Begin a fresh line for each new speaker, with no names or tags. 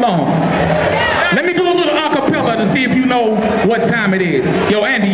Let me do a little acapella to see if you know what time it is. Yo, Andy,